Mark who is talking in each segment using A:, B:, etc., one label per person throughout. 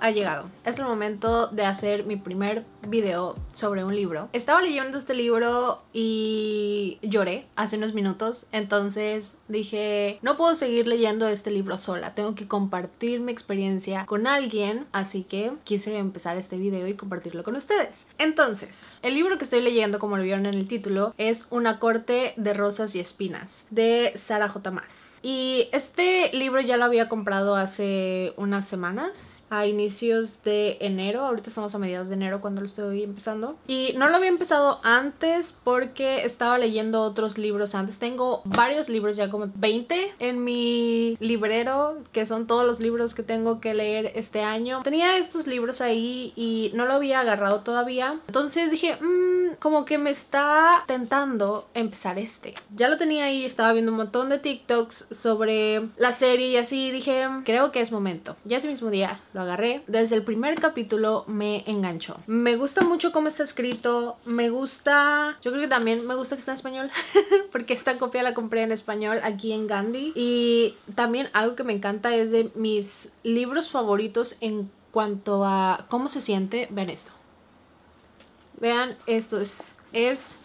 A: ha llegado. Es el momento de hacer mi primer video sobre un libro. Estaba leyendo este libro y lloré hace unos minutos, entonces dije, no puedo seguir leyendo este libro sola, tengo que compartir mi experiencia con alguien, así que quise empezar este video y compartirlo con ustedes. Entonces, el libro que estoy leyendo, como lo vieron en el título, es Una corte de rosas y espinas, de Sara J. Maas. Y este libro ya lo había comprado hace unas semanas, a inicios de enero. Ahorita estamos a mediados de enero cuando lo estoy empezando. Y no lo había empezado antes porque estaba leyendo otros libros antes. Tengo varios libros, ya como 20 en mi librero, que son todos los libros que tengo que leer este año. Tenía estos libros ahí y no lo había agarrado todavía. Entonces dije, mmm, como que me está tentando empezar este. Ya lo tenía ahí, estaba viendo un montón de TikToks sobre la serie y así dije, creo que es momento. Ya ese mismo día lo agarré. Desde el primer capítulo me enganchó. Me gusta mucho cómo está escrito. Me gusta, yo creo que también me gusta que está en español porque esta copia la compré en español aquí en Gandhi. Y también algo que me encanta es de mis libros favoritos en cuanto a cómo se siente. Vean esto. Vean esto. Es, es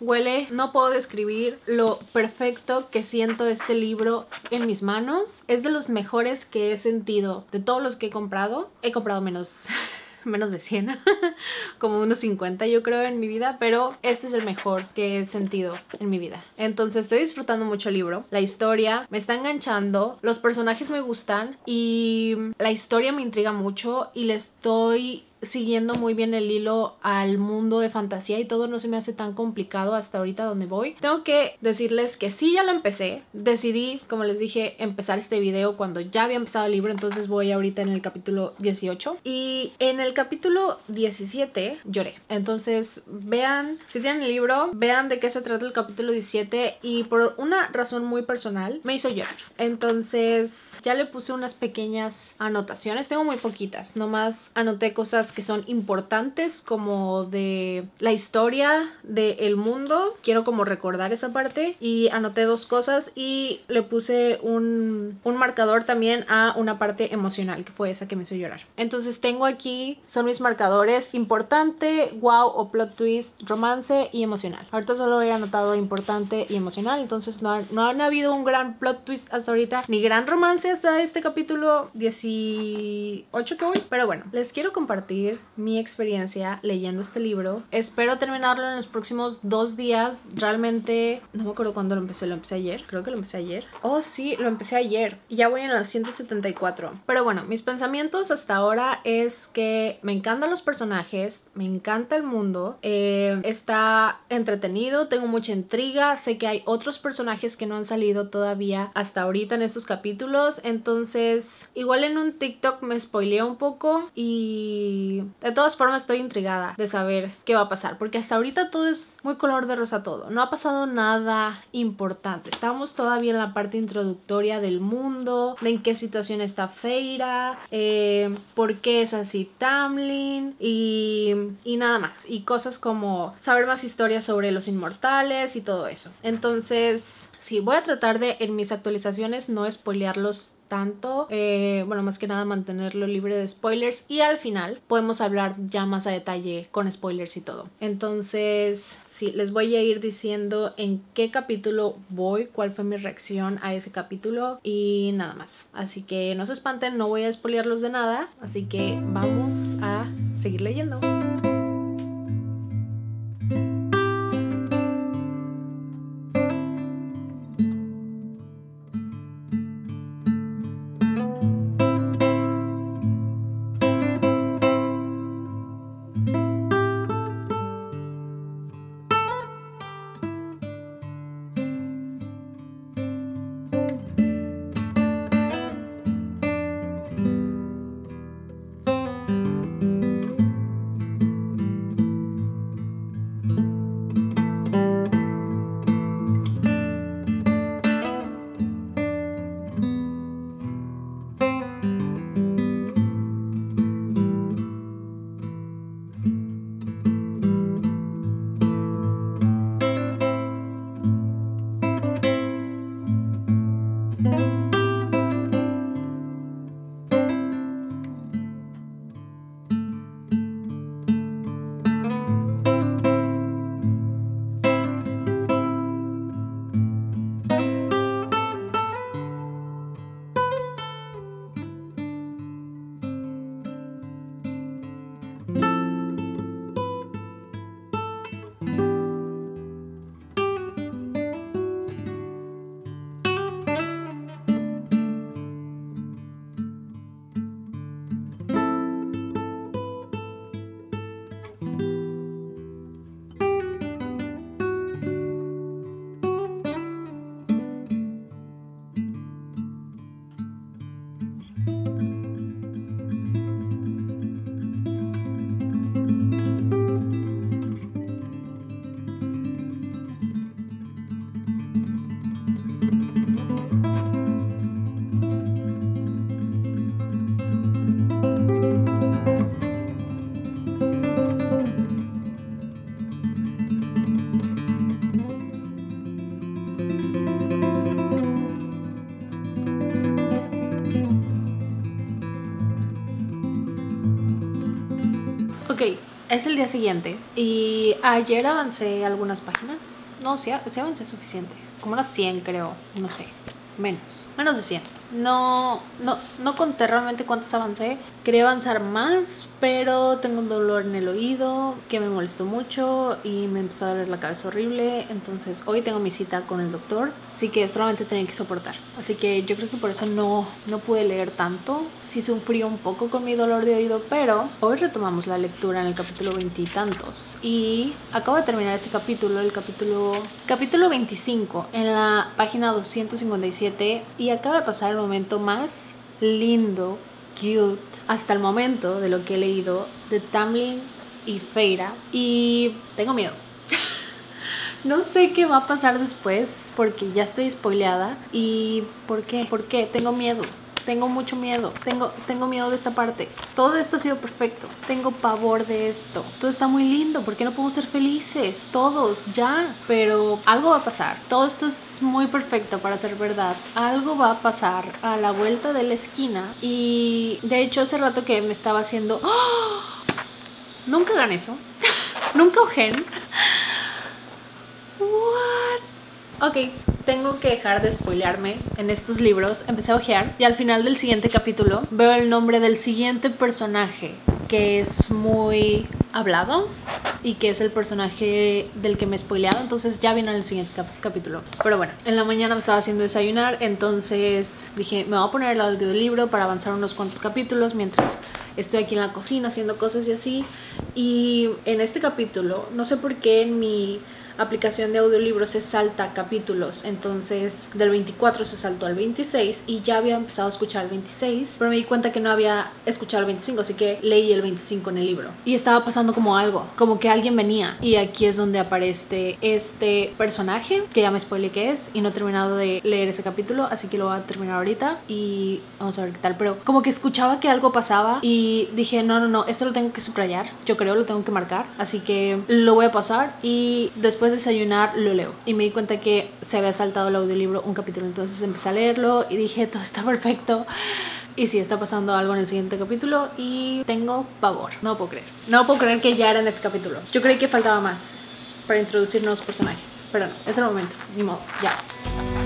A: Huele, no puedo describir lo perfecto que siento este libro en mis manos. Es de los mejores que he sentido de todos los que he comprado. He comprado menos menos de 100, como unos 50 yo creo en mi vida, pero este es el mejor que he sentido en mi vida. Entonces estoy disfrutando mucho el libro, la historia me está enganchando, los personajes me gustan y la historia me intriga mucho y le estoy siguiendo muy bien el hilo al mundo de fantasía y todo no se me hace tan complicado hasta ahorita donde voy. Tengo que decirles que sí, ya lo empecé. Decidí, como les dije, empezar este video cuando ya había empezado el libro, entonces voy ahorita en el capítulo 18. Y en el capítulo 17 lloré. Entonces vean, si tienen el libro, vean de qué se trata el capítulo 17 y por una razón muy personal me hizo llorar. Entonces ya le puse unas pequeñas anotaciones, tengo muy poquitas, nomás anoté cosas que son importantes como de la historia del mundo. Quiero como recordar esa parte y anoté dos cosas y le puse un, un marcador también a una parte emocional que fue esa que me hizo llorar. Entonces tengo aquí, son mis marcadores importante, wow o plot twist, romance y emocional. Ahorita solo he anotado importante y emocional, entonces no, no han habido un gran plot twist hasta ahorita, ni gran romance hasta este capítulo 18 que voy. Pero bueno, les quiero compartir mi experiencia leyendo este libro. Espero terminarlo en los próximos dos días. Realmente, no me acuerdo cuándo lo empecé, lo empecé ayer. Creo que lo empecé ayer. Oh, sí, lo empecé ayer. Ya voy en las 174. Pero bueno, mis pensamientos hasta ahora es que me encantan los personajes, me encanta el mundo, eh, está entretenido, tengo mucha intriga, sé que hay otros personajes que no han salido todavía hasta ahorita en estos capítulos. Entonces, igual en un TikTok me spoileé un poco y de todas formas estoy intrigada de saber qué va a pasar, porque hasta ahorita todo es muy color de rosa todo, no ha pasado nada importante, estamos todavía en la parte introductoria del mundo, de en qué situación está Feira, eh, por qué es así Tamlin y, y nada más, y cosas como saber más historias sobre los inmortales y todo eso. Entonces, sí, voy a tratar de en mis actualizaciones no spoilearlos tanto, eh, bueno, más que nada mantenerlo libre de spoilers y al final podemos hablar ya más a detalle con spoilers y todo. Entonces, sí, les voy a ir diciendo en qué capítulo voy, cuál fue mi reacción a ese capítulo y nada más. Así que no se espanten, no voy a spoilearlos de nada, así que vamos a seguir leyendo. Es el día siguiente y ayer avancé algunas páginas. No, sí, sí avancé suficiente. Como unas 100 creo, no sé. Menos, menos de 100 no, no, no conté realmente cuántos avancé. Quería avanzar más, pero tengo un dolor en el oído que me molestó mucho y me empezó a doler la cabeza horrible. Entonces hoy tengo mi cita con el doctor, así que solamente tenía que soportar. Así que yo creo que por eso no, no pude leer tanto. Sí sufrí un poco con mi dolor de oído, pero hoy retomamos la lectura en el capítulo veintitantos. Y, y acabo de terminar este capítulo, el capítulo, capítulo 25, en la página 257. Y acaba de pasar momento más lindo, cute, hasta el momento de lo que he leído de Tamlin y Feira. Y tengo miedo. no sé qué va a pasar después porque ya estoy spoileada. ¿Y por qué? ¿Por qué? Tengo miedo tengo mucho miedo, tengo, tengo miedo de esta parte. Todo esto ha sido perfecto, tengo pavor de esto. Todo está muy lindo, ¿por qué no podemos ser felices? Todos, ya. Pero algo va a pasar. Todo esto es muy perfecto para ser verdad. Algo va a pasar a la vuelta de la esquina. Y de hecho hace rato que me estaba haciendo... ¡Oh! Nunca hagan eso. Nunca ojen. What? Ok, tengo que dejar de spoilearme en estos libros. Empecé a ojear y al final del siguiente capítulo veo el nombre del siguiente personaje que es muy hablado y que es el personaje del que me he spoileado. Entonces ya vino en el siguiente capítulo. Pero bueno, en la mañana me estaba haciendo desayunar. Entonces dije, me voy a poner el audio del libro para avanzar unos cuantos capítulos mientras estoy aquí en la cocina haciendo cosas y así. Y en este capítulo, no sé por qué en mi aplicación de audiolibros se salta capítulos, entonces del 24 se saltó al 26 y ya había empezado a escuchar el 26, pero me di cuenta que no había escuchado el 25, así que leí el 25 en el libro. Y estaba pasando como algo, como que alguien venía. Y aquí es donde aparece este personaje, que ya me spoilé que es y no he terminado de leer ese capítulo, así que lo voy a terminar ahorita y vamos a ver qué tal, pero como que escuchaba que algo pasaba y dije, no, no, no, esto lo tengo que subrayar, yo creo lo tengo que marcar, así que lo voy a pasar y después desayunar lo leo. Y me di cuenta que se había saltado el audiolibro un capítulo, entonces empecé a leerlo y dije, todo está perfecto. Y sí, está pasando algo en el siguiente capítulo y tengo pavor. No puedo creer. No puedo creer que ya era en este capítulo. Yo creí que faltaba más para introducir nuevos personajes. Pero no, es el momento. Ni modo, ya.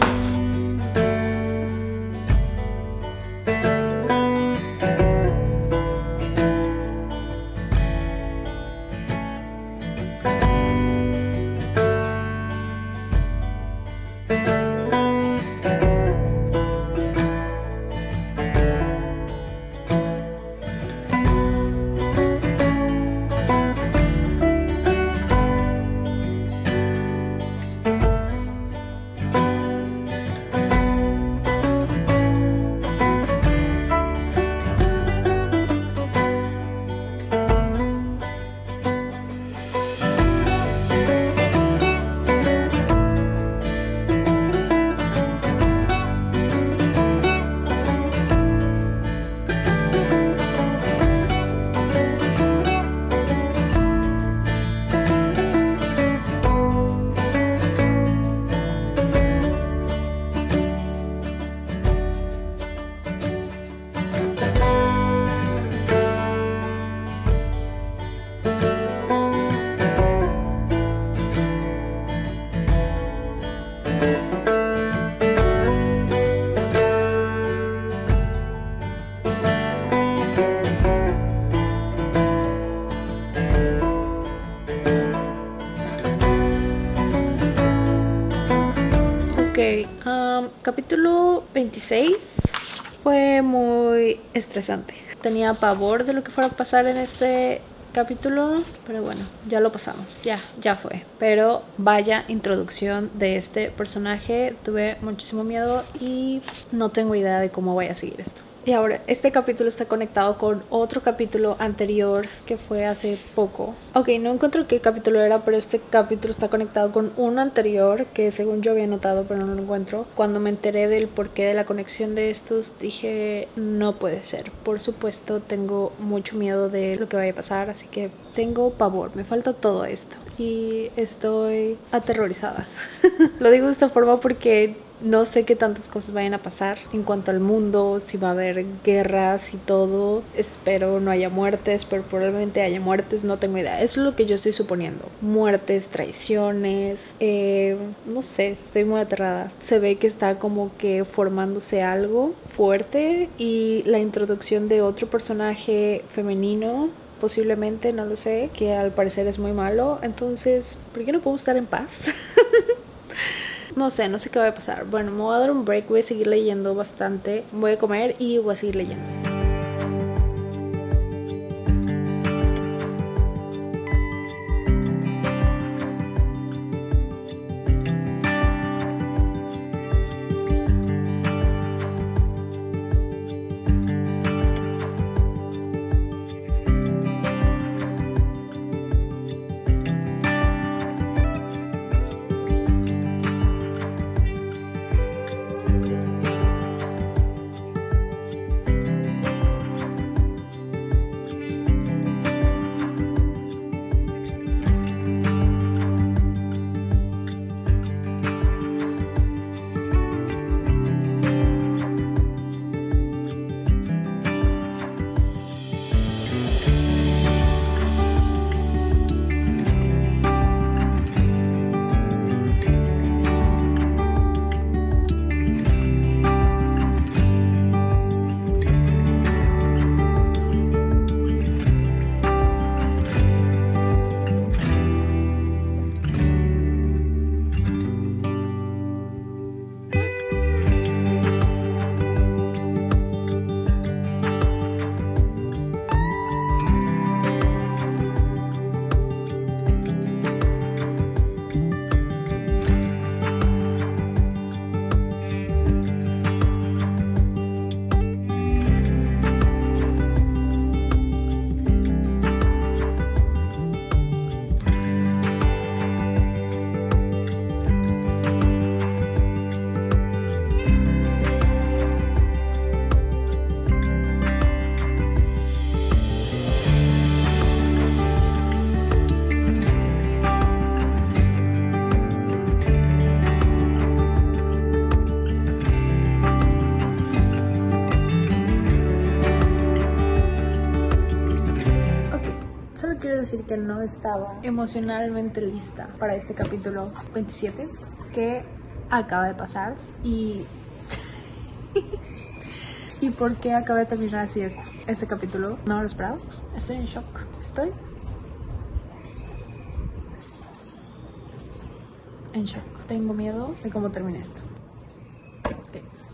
A: Capítulo 26 fue muy estresante. Tenía pavor de lo que fuera a pasar en este capítulo, pero bueno, ya lo pasamos, ya, ya fue. Pero vaya introducción de este personaje, tuve muchísimo miedo y no tengo idea de cómo vaya a seguir esto. Y ahora, este capítulo está conectado con otro capítulo anterior que fue hace poco. Ok, no encuentro qué capítulo era, pero este capítulo está conectado con uno anterior que según yo había notado, pero no lo encuentro. Cuando me enteré del porqué de la conexión de estos, dije, no puede ser. Por supuesto, tengo mucho miedo de lo que vaya a pasar, así que tengo pavor, me falta todo esto. Y estoy aterrorizada. lo digo de esta forma porque No sé qué tantas cosas vayan a pasar en cuanto al mundo, si va a haber guerras y todo. Espero no haya muertes, pero probablemente haya muertes, no tengo idea. Eso es lo que yo estoy suponiendo. Muertes, traiciones, eh, no sé, estoy muy aterrada. Se ve que está como que formándose algo fuerte y la introducción de otro personaje femenino posiblemente, no lo sé, que al parecer es muy malo. Entonces, ¿por qué no puedo estar en paz? no sé, no sé qué va a pasar. Bueno, me voy a dar un break, voy a seguir leyendo bastante. Voy a comer y voy a seguir leyendo. No estaba emocionalmente lista para este capítulo 27 que acaba de pasar y y por qué acaba de terminar así esto este capítulo no lo esperaba. Estoy en shock. Estoy en shock. Tengo miedo de cómo termine esto.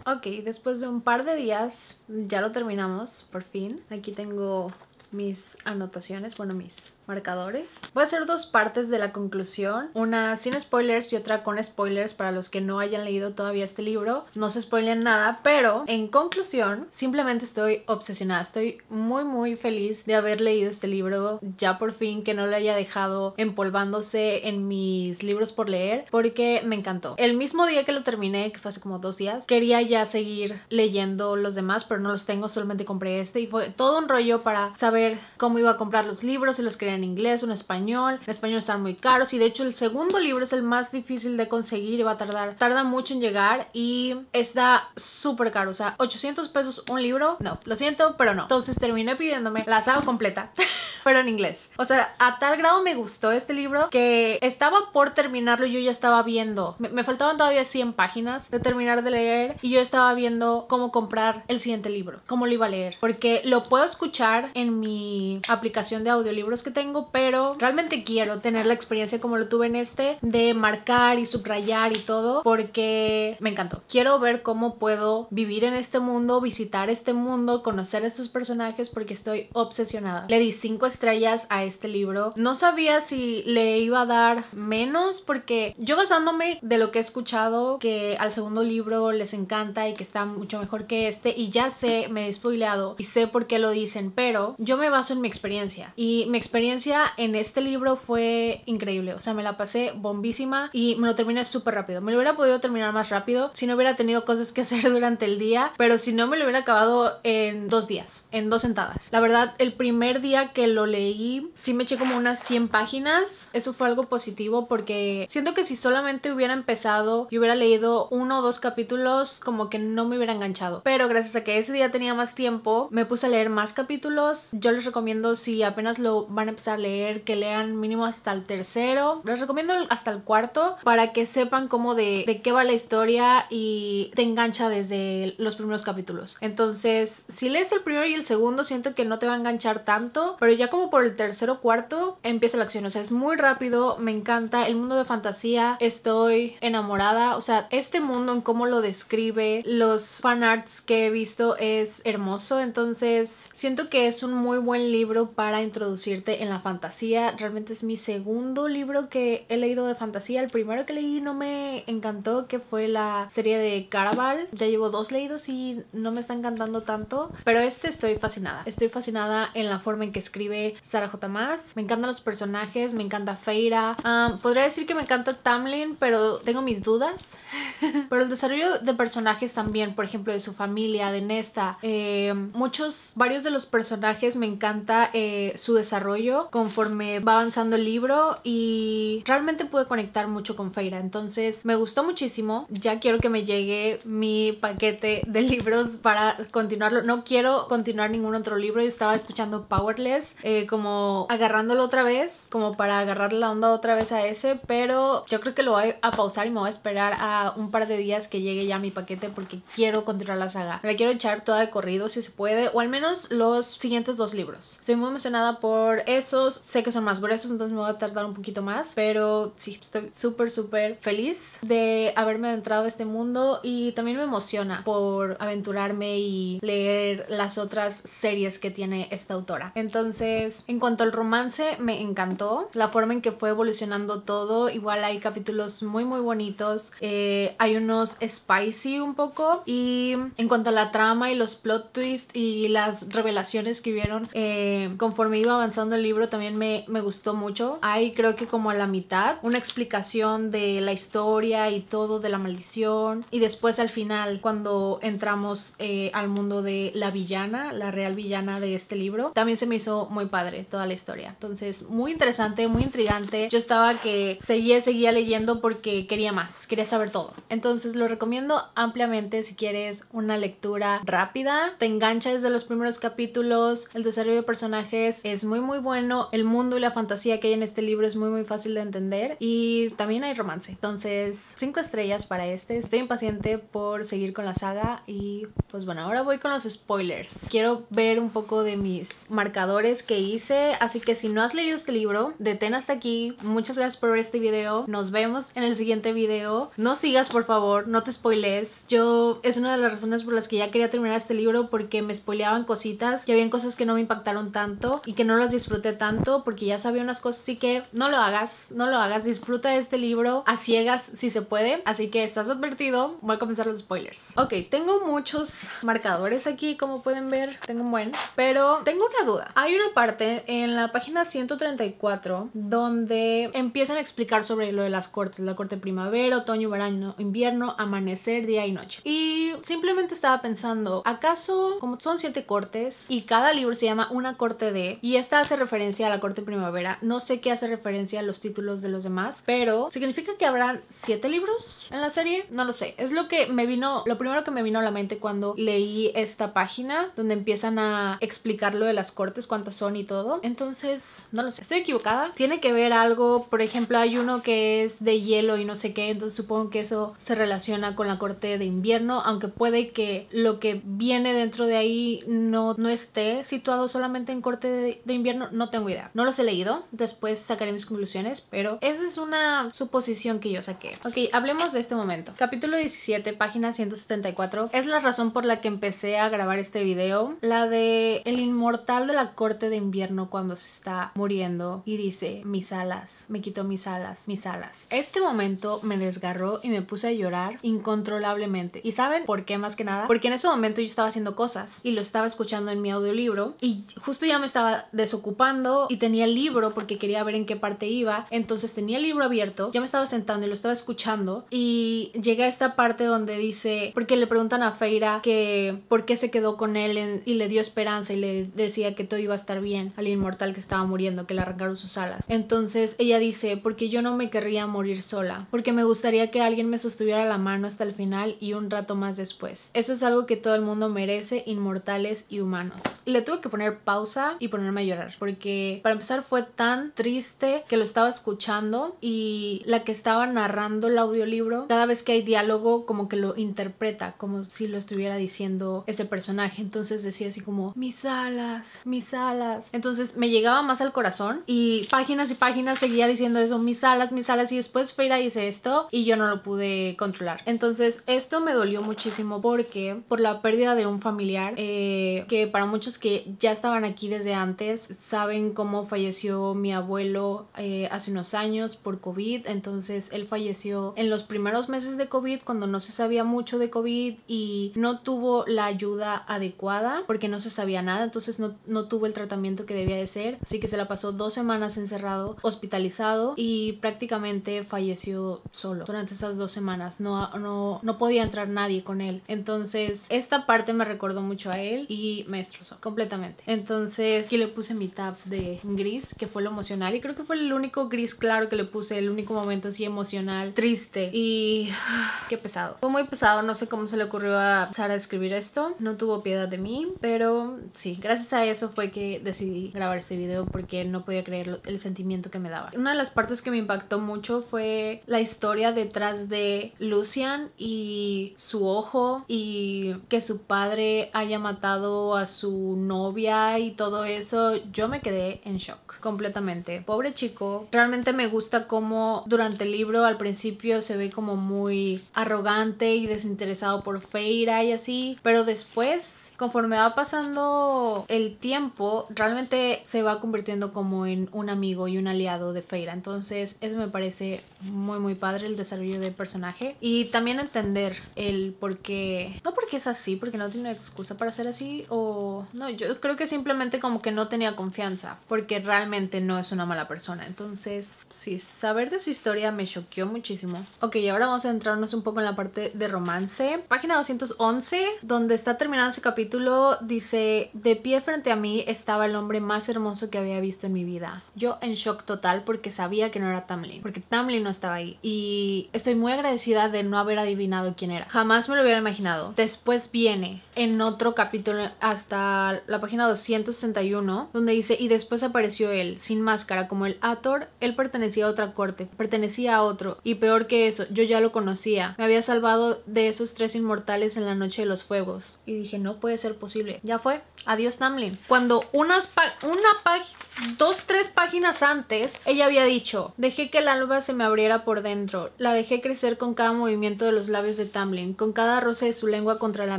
A: Ok, después de un par de días ya lo terminamos, por fin. Aquí tengo mis anotaciones, bueno, mis marcadores. Voy a hacer dos partes de la conclusión, una sin spoilers y otra con spoilers para los que no hayan leído todavía este libro. No se spoilen nada, pero en conclusión, simplemente estoy obsesionada. Estoy muy muy feliz de haber leído este libro ya por fin, que no lo haya dejado empolvándose en mis libros por leer, porque me encantó. El mismo día que lo terminé, que fue hace como dos días, quería ya seguir leyendo los demás, pero no los tengo, solamente compré este y fue todo un rollo para saber cómo iba a comprar los libros, si los quería en inglés o en español. En español están muy caros y de hecho el segundo libro es el más difícil de conseguir y va a tardar, tarda mucho en llegar y está súper caro. O sea, 800 pesos un libro. No, lo siento, pero no. Entonces terminé pidiéndome la saga completa, pero en inglés. O sea, a tal grado me gustó este libro que estaba por terminarlo yo ya estaba viendo. Me, me faltaban todavía 100 páginas de terminar de leer y yo estaba viendo cómo comprar el siguiente libro, cómo lo iba a leer. Porque lo puedo escuchar en mi aplicación de audiolibros que tengo pero realmente quiero tener la experiencia como lo tuve en este de marcar y subrayar y todo porque me encantó. Quiero ver cómo puedo vivir en este mundo, visitar este mundo, conocer a estos personajes porque estoy obsesionada. Le di cinco estrellas a este libro. No sabía si le iba a dar menos porque yo basándome de lo que he escuchado que al segundo libro les encanta y que está mucho mejor que este y ya sé, me he spoileado y sé por qué lo dicen, pero yo me baso en mi experiencia y mi experiencia experiencia en este libro fue increíble, o sea, me la pasé bombísima y me lo terminé súper rápido. Me lo hubiera podido terminar más rápido si no hubiera tenido cosas que hacer durante el día, pero si no me lo hubiera acabado en dos días, en dos sentadas. La verdad, el primer día que lo leí, sí me eché como unas 100 páginas. Eso fue algo positivo porque siento que si solamente hubiera empezado y hubiera leído uno o dos capítulos, como que no me hubiera enganchado. Pero gracias a que ese día tenía más tiempo, me puse a leer más capítulos. Yo les recomiendo si apenas lo van a empezar a leer, que lean mínimo hasta el tercero. Les recomiendo hasta el cuarto para que sepan cómo de, de qué va la historia y te engancha desde los primeros capítulos. Entonces, si lees el primero y el segundo, siento que no te va a enganchar tanto, pero ya como por el tercero cuarto empieza la acción. O sea, es muy rápido, me encanta el mundo de fantasía, estoy enamorada. O sea, este mundo en cómo lo describe, los fanarts que he visto es hermoso. Entonces, siento que es un muy buen libro para introducirte en la fantasía. Realmente es mi segundo libro que he leído de fantasía. El primero que leí no me encantó, que fue la serie de Caraval. Ya llevo dos leídos y no me está encantando tanto, pero este estoy fascinada. Estoy fascinada en la forma en que escribe Sarah J. Maas. Me encantan los personajes, me encanta Feira. podría decir que me encanta Tamlin, pero tengo mis dudas. pero el desarrollo de personajes también, por ejemplo, de su familia, de Nesta. Eh, muchos, varios de los personajes me encanta eh, su desarrollo conforme va avanzando el libro y realmente pude conectar mucho con Feira. Entonces me gustó muchísimo. Ya quiero que me llegue mi paquete de libros para continuarlo. No quiero continuar ningún otro libro. Yo estaba escuchando Powerless, eh, como agarrándolo otra vez, como para agarrar la onda otra vez a ese, pero yo creo que lo voy a pausar y me voy a esperar a un par de días que llegue ya mi paquete porque quiero continuar la saga. la quiero echar toda de corrido si se puede, o al menos los siguientes dos libros. Estoy muy emocionada por esos. Sé que son más gruesos, entonces me voy a tardar un poquito más, pero sí, estoy súper, súper feliz de haberme adentrado a este mundo y también me emociona por aventurarme y leer las otras series que tiene esta autora. Entonces, en cuanto al romance, me encantó la forma en que fue evolucionando todo. Igual hay capítulos muy, muy bonitos. Eh, hay unos spicy un poco. Y en cuanto a la trama y los plot twists y las revelaciones que vieron eh, conforme iba avanzando el libro, también me, me gustó mucho. Hay, creo que como a la mitad, una explicación de la historia y todo de la maldición. Y después al final, cuando entramos eh, al mundo de la villana, la real villana de este libro, también se me hizo muy padre toda la historia. Entonces, muy interesante, muy intrigante. Yo estaba que seguía, seguía leyendo porque quería más, quería saber todo. Entonces, lo recomiendo ampliamente si quieres una lectura rápida. Te engancha desde los primeros capítulos. El desarrollo de personajes es muy, muy bueno. El mundo y la fantasía que hay en este libro es muy, muy fácil de entender. Y también hay romance. Entonces, cinco estrellas para este. Estoy impaciente por seguir con la saga. Y pues bueno, ahora voy con los spoilers. Quiero ver un poco de mis marcadores que hice, así que si no has leído este libro, detén hasta aquí. Muchas gracias por ver este video. Nos vemos en el siguiente video. No sigas, por favor, no te spoiles. Yo es una de las razones por las que ya quería terminar este libro porque me spoileaban cositas, que habían cosas que no me impactaron tanto y que no las disfruté tanto porque ya sabía unas cosas, así que no lo hagas, no lo hagas, disfruta de este libro a ciegas si se puede. Así que estás advertido, voy a comenzar los spoilers. Ok, tengo muchos marcadores aquí, como pueden ver, tengo un buen, pero tengo una duda. Hay una parte en la página 134 donde empiezan a explicar sobre lo de las cortes, la corte primavera, otoño, verano, invierno, amanecer, día y noche. Y simplemente estaba pensando, ¿acaso como son siete cortes y cada libro se llama una corte de y esta hace referencia a la corte primavera? No sé qué hace referencia a los títulos de los demás, pero ¿significa que habrán siete libros en la serie? No lo sé. Es lo que me vino, lo primero que me vino a la mente cuando leí esta página donde empiezan a explicar lo de las cortes, cuántas son y todo. Entonces, no lo sé. Estoy equivocada. Tiene que ver algo, por ejemplo, hay uno que es de hielo y no sé qué, entonces supongo que eso se relaciona con la corte de invierno, aunque puede que lo que viene dentro de ahí no, no esté situado solamente en corte de, de invierno, no tengo idea. No los he leído, después sacaré mis conclusiones, pero esa es una suposición que yo saqué. Ok, hablemos de este momento. Capítulo 17, página 174. Es la razón por la que empecé a grabar este video, la de el inmortal de la corte de invierno cuando se está muriendo y dice mis alas, me quitó mis alas, mis alas. Este momento me desgarró y me puse a llorar incontrolablemente. ¿Y saben por qué más que nada? Porque en ese momento yo estaba haciendo cosas y lo estaba escuchando en mi audiolibro y justo ya me estaba desocupando y tenía el libro porque quería ver en qué parte iba. Entonces tenía el libro abierto, ya me estaba sentando y lo estaba escuchando y llega a esta parte donde dice, porque le preguntan a Feira que por qué se quedó con él y le dio esperanza y le decía que todo iba a estar bien al inmortal que estaba muriendo, que le arrancaron sus alas. Entonces ella dice, porque yo no me querría morir sola, porque me gustaría que alguien me sostuviera la mano hasta el final y un rato más después. Eso es algo que todo el mundo merece, inmortales y humanos. Le tuve que poner pausa y ponerme a llorar, porque para empezar fue tan triste que lo estaba escuchando y la que estaba narrando el audiolibro, cada vez que hay diálogo como que lo interpreta, como si lo estuviera diciendo ese personaje. Entonces decía así como, mis alas, mis alas. Entonces me llegaba más al corazón y páginas y páginas seguía diciendo eso, mis alas, mis alas. Y después Feira dice esto y yo no lo pude controlar. Entonces esto me dolió muchísimo porque por la pérdida de un familiar, eh, que para muchos que ya estaban aquí desde antes, saben cómo falleció mi abuelo eh, hace unos años por COVID. Entonces él falleció en los primeros meses de COVID cuando no se sabía mucho de COVID y no tuvo la ayuda adecuada porque no se sabía nada. Entonces no, no tuvo el tratamiento que debía de ser. Así que se la pasó dos semanas encerrado, hospitalizado y prácticamente falleció solo durante esas dos semanas. No, no, no podía entrar nadie con él. Entonces esta parte me recordó mucho a él y me destrozó completamente. Entonces aquí le puse mi tab de gris, que fue lo emocional y creo que fue el único gris claro que le puse, el único momento así emocional, triste y qué pesado. Fue muy pesado, no sé cómo se le ocurrió a Sara escribir esto, no tuvo piedad de mí, pero sí, gracias a eso fue que decidí grabar este video porque no podía creer el sentimiento que me daba. Una de las partes que me impactó mucho fue la historia detrás de Lucian y su ojo y que su padre haya matado a su novia y todo eso, yo me quedé en shock completamente. Pobre chico, realmente me gusta cómo durante el libro al principio se ve como muy arrogante y desinteresado por Feira y así, pero después conforme va pasando el tiempo, realmente se va convirtiendo como en un amigo y un aliado de Feira. Entonces, eso me parece muy, muy padre el desarrollo del personaje. Y también entender el por qué, no porque es así, porque no tiene excusa para ser así, o no, yo creo que simplemente como que no tenía confianza, porque realmente no es una mala persona. Entonces, sí, saber de su historia me choqueó muchísimo. Ok, ahora vamos a entrarnos un poco en la parte de romance. Página 211, donde está terminando ese capítulo dice, de pie frente a mí estaba el hombre más hermoso que había visto en mi vida. Yo en shock total porque sabía que no era Tamlin, porque Tamlin no estaba ahí. Y estoy muy agradecida de no haber adivinado quién era. Jamás me lo hubiera imaginado. Después viene en otro capítulo hasta la página 261, donde dice, y después apareció él, sin máscara, como el Ator. Él pertenecía a otra corte, pertenecía a otro. Y peor que eso, yo ya lo conocía. Me había salvado de esos tres inmortales en la noche de los fuegos. Y dije, no puede ser posible. Ya fue. Adiós Tamlin. Cuando unas una página, dos, tres páginas antes, ella había dicho, dejé que el alba se me abriera por dentro. La dejé crecer con cada movimiento de los labios de Tamlin, con cada roce de su lengua contra la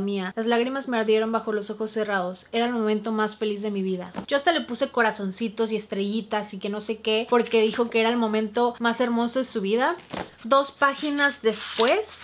A: mía. Las lágrimas me ardieron bajo los ojos cerrados. Era el momento más feliz de mi vida. Yo hasta le puse y estrellitas y que no sé qué, porque dijo que era el momento más hermoso de su vida. Dos páginas después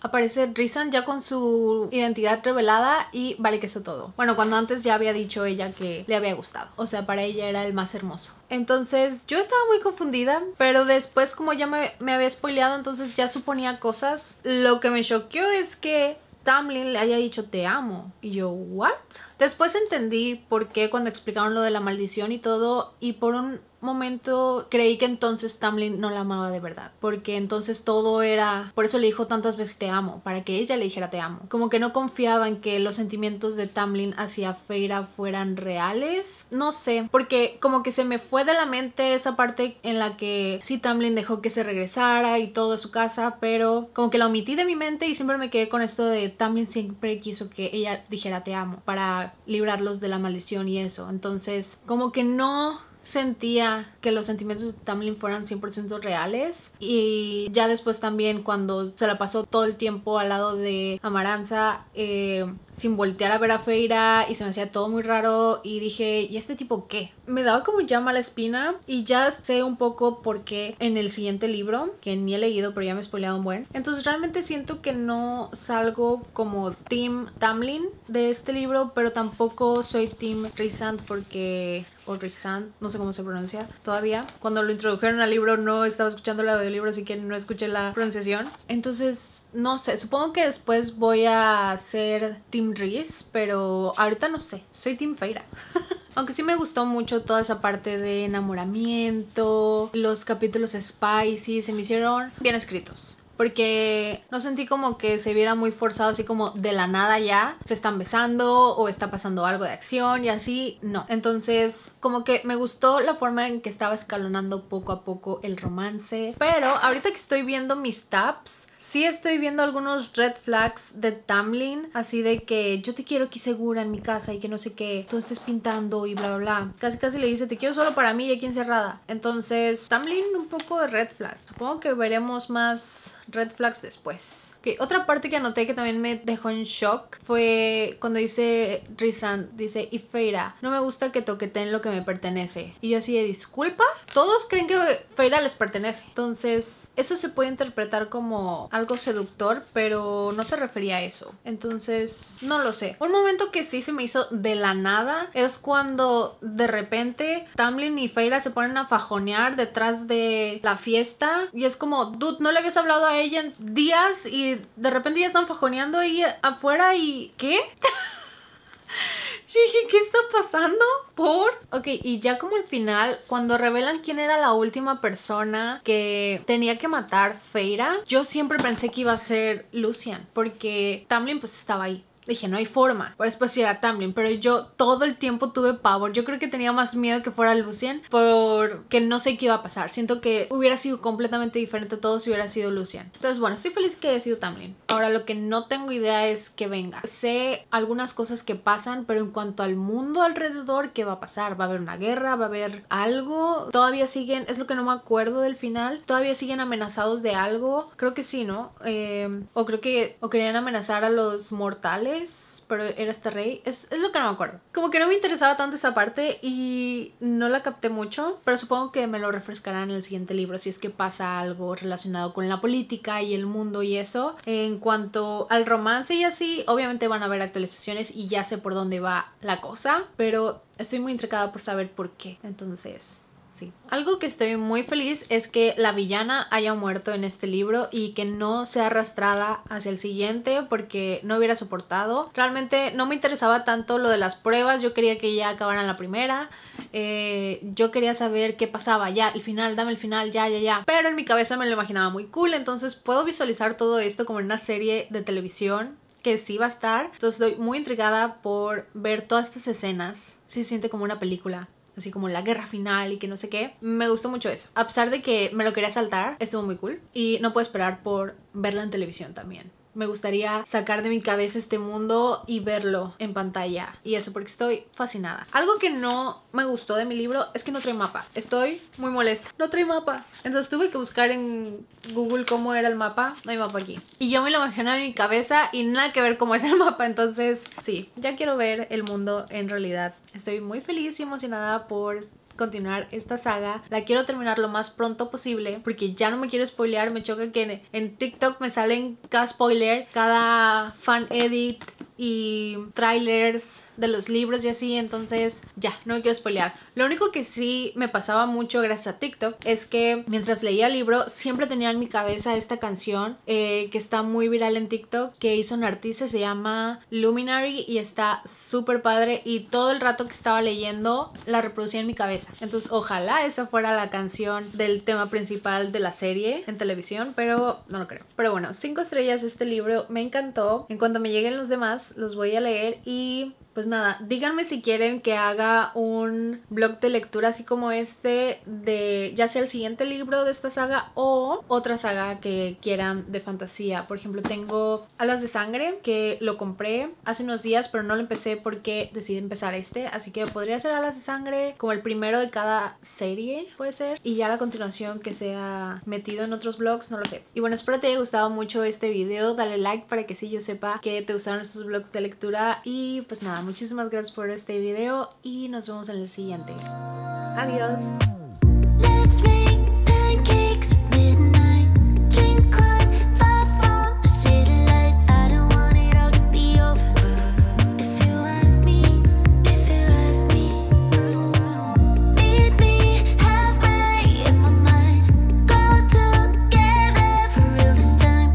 A: aparece Rizan ya con su identidad revelada y vale que eso todo. Bueno, cuando antes ya había dicho ella que le había gustado. O sea, para ella era el más hermoso. Entonces yo estaba muy confundida, pero después como ya me, me había spoileado, entonces ya suponía cosas. Lo que me choqueó es que Tamlin le haya dicho te amo. Y yo, ¿what? Después entendí por qué cuando explicaron lo de la maldición y todo, y por un momento creí que entonces Tamlin no la amaba de verdad, porque entonces todo era, por eso le dijo tantas veces te amo, para que ella le dijera te amo. Como que no confiaba en que los sentimientos de Tamlin hacia Feira fueran reales, no sé, porque como que se me fue de la mente esa parte en la que sí Tamlin dejó que se regresara y todo a su casa, pero como que la omití de mi mente y siempre me quedé con esto de Tamlin siempre quiso que ella dijera te amo para librarlos de la maldición y eso. Entonces, como que no sentía que los sentimientos de Tamlin fueran 100% reales y ya después también cuando se la pasó todo el tiempo al lado de Amaranza eh, sin voltear a ver a Feira y se me hacía todo muy raro y dije ¿y este tipo qué? Me daba como ya mala espina y ya sé un poco por qué en el siguiente libro que ni he leído pero ya me he spoileado un buen entonces realmente siento que no salgo como Team Tamlin de este libro pero tampoco soy Team Rysand porque o no sé cómo se pronuncia todavía. Cuando lo introdujeron al libro no estaba escuchando el audiolibro, así que no escuché la pronunciación. Entonces, no sé, supongo que después voy a hacer Team Reese, pero ahorita no sé, soy Team Feira. Aunque sí me gustó mucho toda esa parte de enamoramiento, los capítulos spicy, se me hicieron bien escritos porque no sentí como que se viera muy forzado así como de la nada ya se están besando o está pasando algo de acción y así, no. Entonces como que me gustó la forma en que estaba escalonando poco a poco el romance, pero ahorita que estoy viendo mis tabs Sí estoy viendo algunos red flags de Tamlin, así de que yo te quiero aquí segura en mi casa y que no sé qué, tú estés pintando y bla bla bla. Casi casi le dice, te quiero solo para mí y aquí encerrada. Entonces, Tamlin un poco de red flag. Supongo que veremos más red flags después. Otra parte que anoté que también me dejó en shock fue cuando dice Rizan, dice, y Feira, no me gusta que toqueten lo que me pertenece. Y yo así de disculpa, todos creen que Feira les pertenece. Entonces, eso se puede interpretar como algo seductor, pero no se refería a eso. Entonces, no lo sé. Un momento que sí se me hizo de la nada es cuando de repente Tamlin y Feira se ponen a fajonear detrás de la fiesta y es como, dude, no le habías hablado a ella en días y de repente ya están fajoneando ahí afuera y... ¿Qué? Yo dije, ¿qué está pasando? ¿Por? Ok, y ya como el final, cuando revelan quién era la última persona que tenía que matar Feira, yo siempre pensé que iba a ser Lucian, porque Tamlin pues estaba ahí. Dije, no hay forma. Por después sí era Tamlin, pero yo todo el tiempo tuve pavor. Yo creo que tenía más miedo que fuera Lucian porque no sé qué iba a pasar. Siento que hubiera sido completamente diferente todo si hubiera sido Lucian. Entonces, bueno, estoy feliz que haya sido Tamlin. Ahora, lo que no tengo idea es que venga. Sé algunas cosas que pasan, pero en cuanto al mundo alrededor, ¿qué va a pasar? ¿Va a haber una guerra? ¿Va a haber algo? Todavía siguen, es lo que no me acuerdo del final, todavía siguen amenazados de algo. Creo que sí, ¿no? Eh, o creo que, o querían amenazar a los mortales pero era este rey. Es, es, lo que no me acuerdo. Como que no me interesaba tanto esa parte y no la capté mucho, pero supongo que me lo refrescarán en el siguiente libro si es que pasa algo relacionado con la política y el mundo y eso. En cuanto al romance y así, obviamente van a haber actualizaciones y ya sé por dónde va la cosa, pero estoy muy intrigada por saber por qué. Entonces, algo que estoy muy feliz es que la villana haya muerto en este libro y que no sea arrastrada hacia el siguiente porque no hubiera soportado. Realmente no me interesaba tanto lo de las pruebas, yo quería que ya acabaran la primera. Eh, yo quería saber qué pasaba, ya, el final, dame el final, ya, ya, ya. Pero en mi cabeza me lo imaginaba muy cool, entonces puedo visualizar todo esto como en una serie de televisión que sí va a estar. Entonces estoy muy intrigada por ver todas estas escenas. Sí se siente como una película así como la guerra final y que no sé qué. Me gustó mucho eso. A pesar de que me lo quería saltar, estuvo muy cool. Y no puedo esperar por verla en televisión también me gustaría sacar de mi cabeza este mundo y verlo en pantalla. Y eso porque estoy fascinada. Algo que no me gustó de mi libro es que no trae mapa. Estoy muy molesta. No trae mapa. Entonces tuve que buscar en Google cómo era el mapa. No hay mapa aquí. Y yo me lo imaginé en mi cabeza y nada que ver cómo es el mapa. Entonces, sí, ya quiero ver el mundo en realidad. Estoy muy feliz y emocionada por continuar esta saga. La quiero terminar lo más pronto posible porque ya no me quiero spoilear. Me choca que en TikTok me salen cada spoiler, cada fan edit y trailers de los libros y así, entonces ya, no me quiero spoilear. Lo único que sí me pasaba mucho gracias a TikTok es que mientras leía el libro siempre tenía en mi cabeza esta canción eh, que está muy viral en TikTok que hizo un artista, se llama Luminary y está súper padre y todo el rato que estaba leyendo la reproducía en mi cabeza. Entonces ojalá esa fuera la canción del tema principal de la serie en televisión, pero no lo creo. Pero bueno, cinco estrellas este libro, me encantó. En cuanto me lleguen los demás, los voy a leer y pues nada, díganme si quieren que haga un blog de lectura así como este de ya sea el siguiente libro de esta saga o otra saga que quieran de fantasía. Por ejemplo, tengo Alas de Sangre que lo compré hace unos días pero no lo empecé porque decidí empezar este. Así que podría ser Alas de Sangre como el primero de cada serie, puede ser. Y ya la continuación que sea metido en otros blogs, no lo sé. Y bueno, espero te haya gustado mucho este video. Dale like para que sí yo sepa que te gustaron estos blogs de lectura. Y pues nada, muchísimas gracias por este video y nos vemos en el siguiente. Adiós.